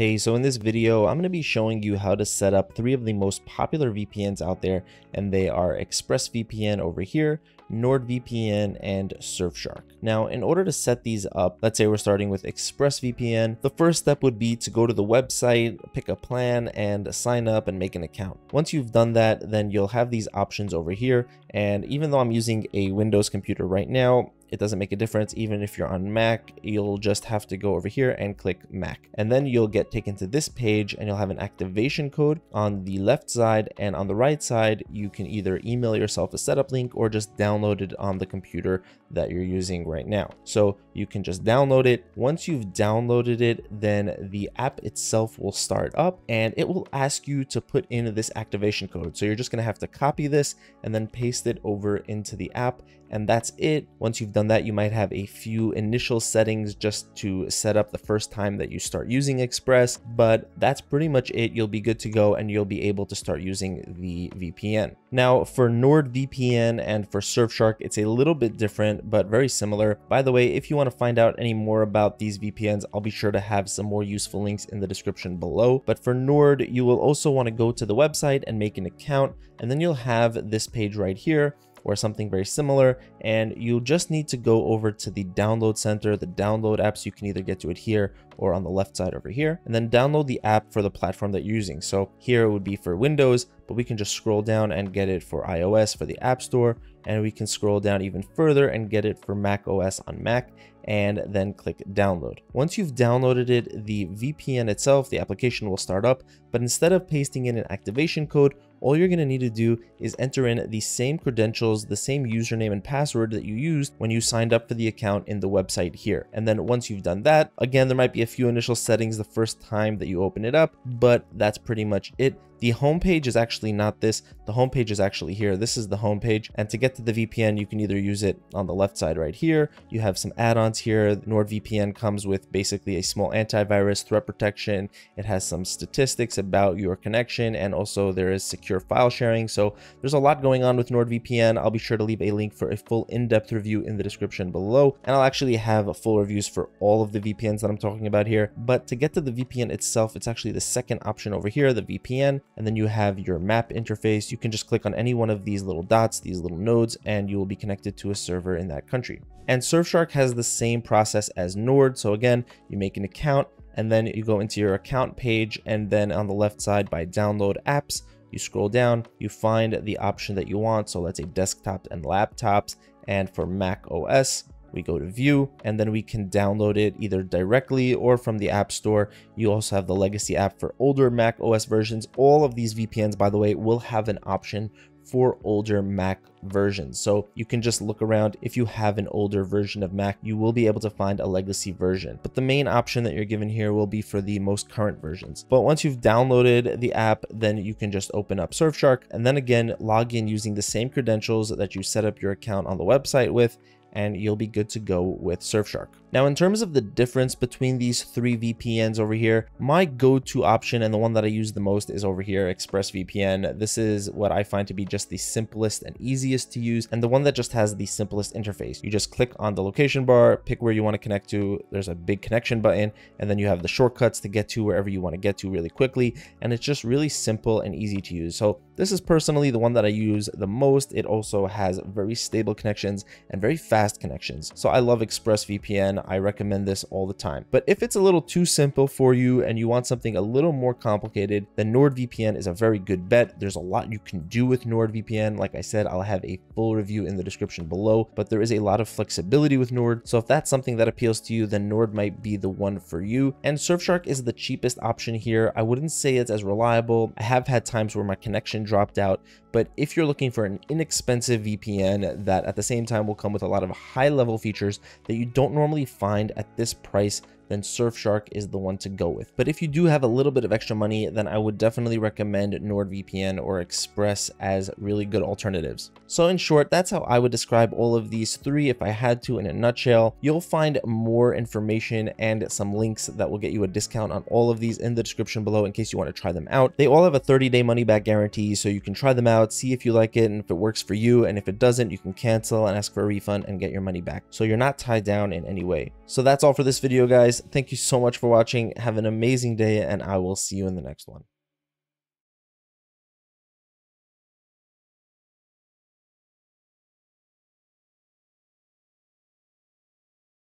Hey, so in this video, I'm going to be showing you how to set up three of the most popular VPNs out there, and they are ExpressVPN over here, NordVPN, and Surfshark. Now, in order to set these up, let's say we're starting with ExpressVPN, the first step would be to go to the website, pick a plan, and sign up and make an account. Once you've done that, then you'll have these options over here, and even though I'm using a Windows computer right now, it doesn't make a difference. Even if you're on Mac, you'll just have to go over here and click Mac. And then you'll get taken to this page and you'll have an activation code on the left side and on the right side, you can either email yourself a setup link or just download it on the computer that you're using right now. So you can just download it. Once you've downloaded it, then the app itself will start up and it will ask you to put in this activation code. So you're just gonna have to copy this and then paste it over into the app and that's it. Once you've done that, you might have a few initial settings just to set up the first time that you start using Express, but that's pretty much it. You'll be good to go and you'll be able to start using the VPN. Now for NordVPN and for Surfshark, it's a little bit different, but very similar. By the way, if you want to find out any more about these VPNs, I'll be sure to have some more useful links in the description below. But for Nord, you will also want to go to the website and make an account, and then you'll have this page right here or something very similar and you just need to go over to the download center the download apps you can either get to it here or on the left side over here and then download the app for the platform that you're using so here it would be for windows but we can just scroll down and get it for ios for the app store and we can scroll down even further and get it for mac os on mac and then click download. Once you've downloaded it, the VPN itself, the application will start up, but instead of pasting in an activation code, all you're going to need to do is enter in the same credentials, the same username and password that you used when you signed up for the account in the website here. And then once you've done that, again, there might be a few initial settings the first time that you open it up, but that's pretty much it. The homepage is actually not this. The homepage is actually here. This is the homepage. And to get to the VPN, you can either use it on the left side right here. You have some add-ons here. NordVPN comes with basically a small antivirus threat protection. It has some statistics about your connection and also there is secure file sharing. So there's a lot going on with NordVPN. I'll be sure to leave a link for a full in-depth review in the description below. And I'll actually have full reviews for all of the VPNs that I'm talking about here. But to get to the VPN itself, it's actually the second option over here, the VPN and then you have your map interface. You can just click on any one of these little dots, these little nodes, and you will be connected to a server in that country. And Surfshark has the same process as Nord. So again, you make an account and then you go into your account page and then on the left side by download apps, you scroll down, you find the option that you want. So let's say desktop and laptops. And for Mac OS, we go to view and then we can download it either directly or from the app store you also have the legacy app for older mac os versions all of these vpns by the way will have an option for older Mac versions. So you can just look around. If you have an older version of Mac, you will be able to find a legacy version. But the main option that you're given here will be for the most current versions. But once you've downloaded the app, then you can just open up Surfshark and then again log in using the same credentials that you set up your account on the website with and you'll be good to go with Surfshark. Now, in terms of the difference between these three VPNs over here, my go-to option and the one that I use the most is over here, ExpressVPN. This is what I find to be just the simplest and easiest to use, and the one that just has the simplest interface. You just click on the location bar, pick where you want to connect to. There's a big connection button, and then you have the shortcuts to get to wherever you want to get to really quickly, and it's just really simple and easy to use. So this is personally the one that I use the most. It also has very stable connections and very fast connections. So I love ExpressVPN. I recommend this all the time. But if it's a little too simple for you and you want something a little more complicated, then NordVPN is a very good bet. There's a lot you can do with NordVPN. Like I said, I'll have a full review in the description below, but there is a lot of flexibility with Nord. So if that's something that appeals to you, then Nord might be the one for you. And Surfshark is the cheapest option here. I wouldn't say it's as reliable. I have had times where my connection dropped out, but if you're looking for an inexpensive VPN that at the same time will come with a lot of high level features that you don't normally find at this price, then Surfshark is the one to go with. But if you do have a little bit of extra money, then I would definitely recommend NordVPN or Express as really good alternatives. So in short, that's how I would describe all of these three if I had to in a nutshell. You'll find more information and some links that will get you a discount on all of these in the description below in case you want to try them out. They all have a 30-day money-back guarantee, so you can try them out, see if you like it, and if it works for you, and if it doesn't, you can cancel and ask for a refund and get your money back. So you're not tied down in any way. So that's all for this video, guys. guys, thank you so much for watching. Have an amazing day, and I will see you in the next one.